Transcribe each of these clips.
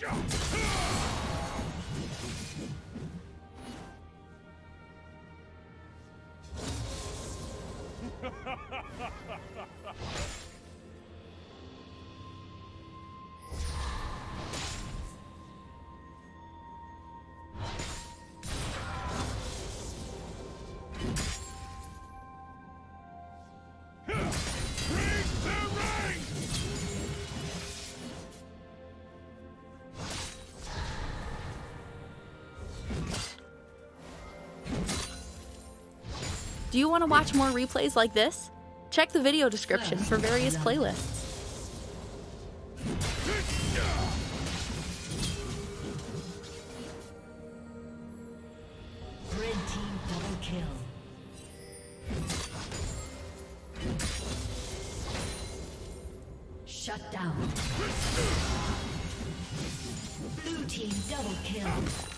Ha ha ha ha ha! Do you want to watch more replays like this? Check the video description for various playlists. Red team double kill. Shut down. Blue team double kill.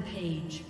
Rampage.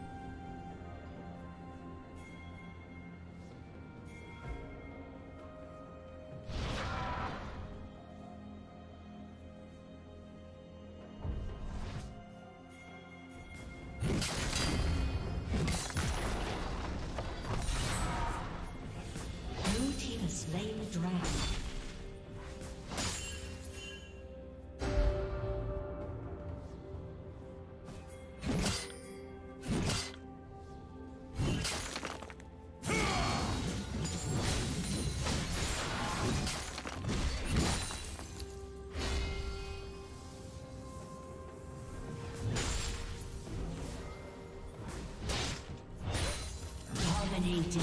Dominating.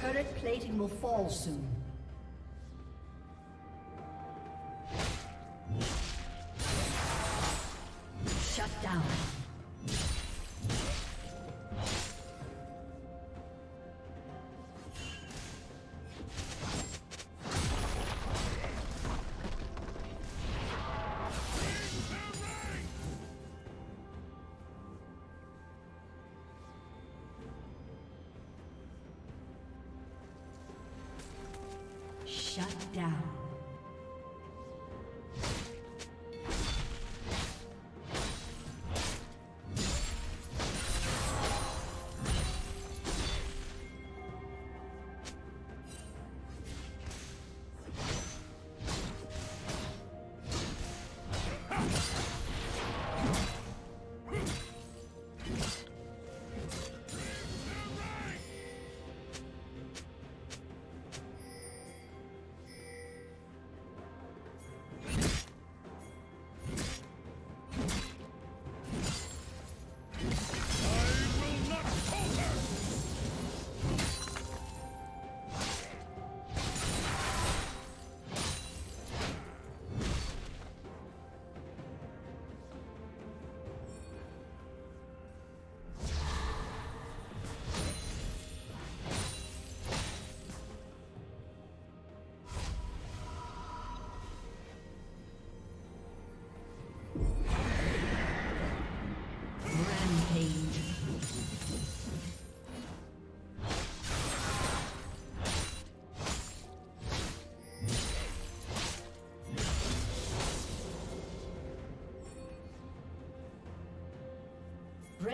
Turret plating will fall soon.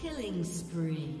Killing spree.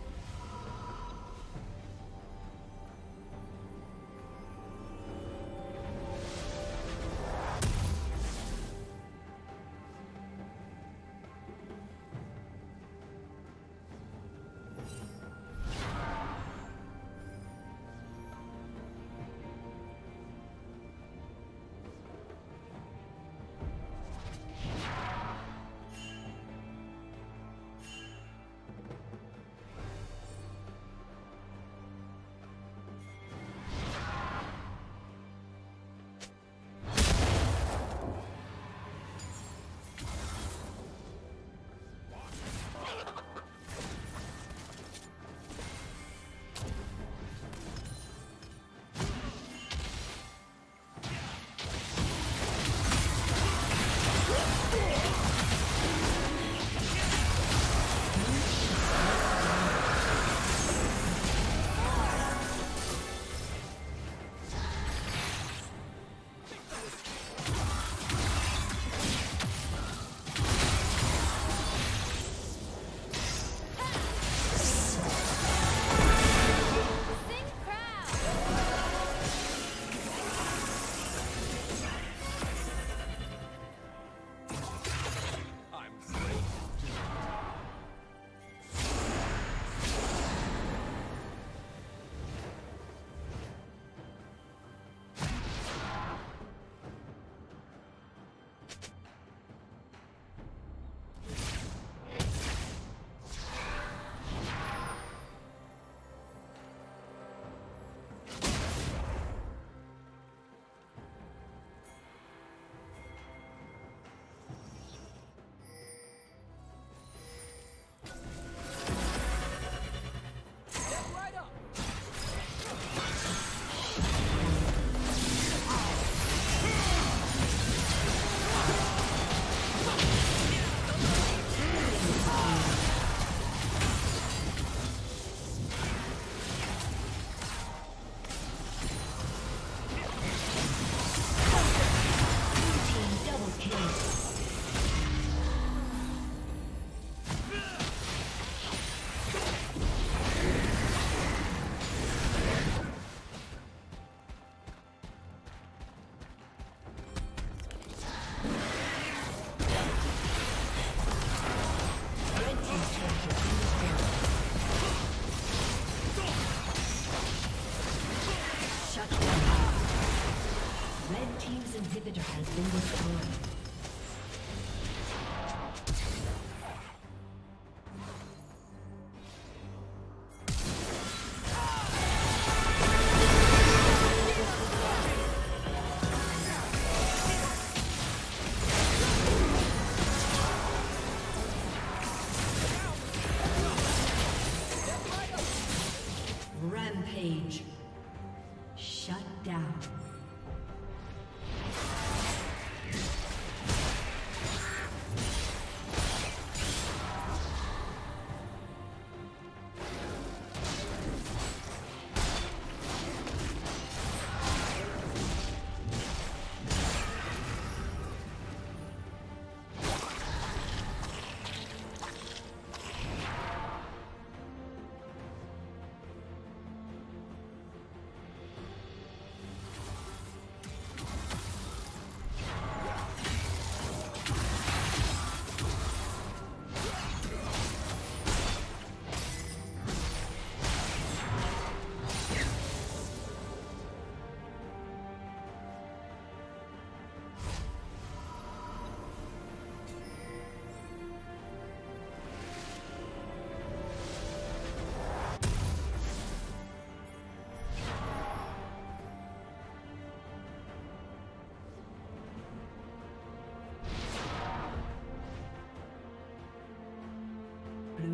Inhibitor